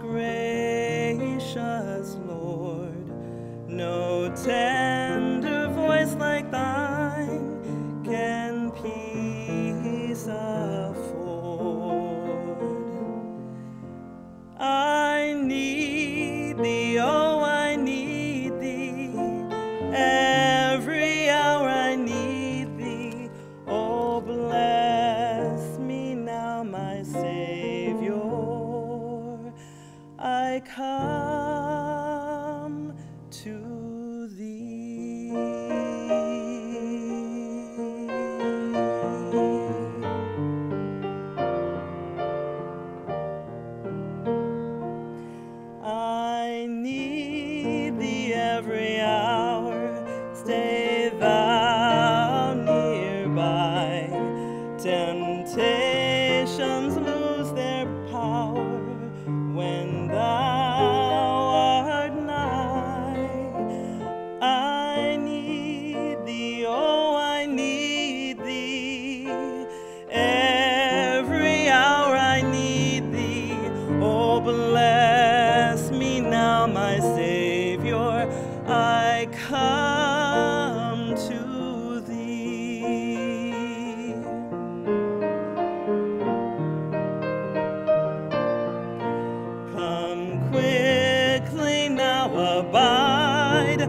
gracious Lord. No tender voice like thine can peace afford. I need thee, oh, I need thee. Every hour I need thee. Oh, bless come Savior. I come to thee. Come quickly now, abide.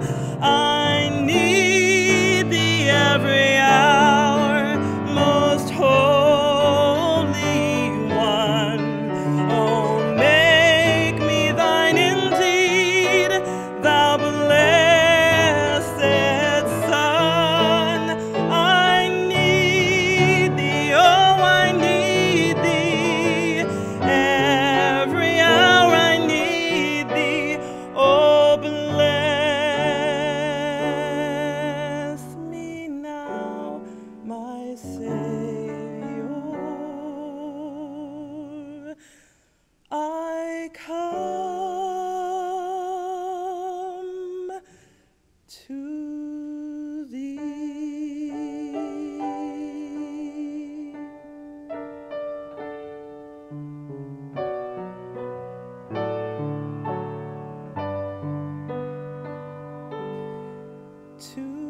to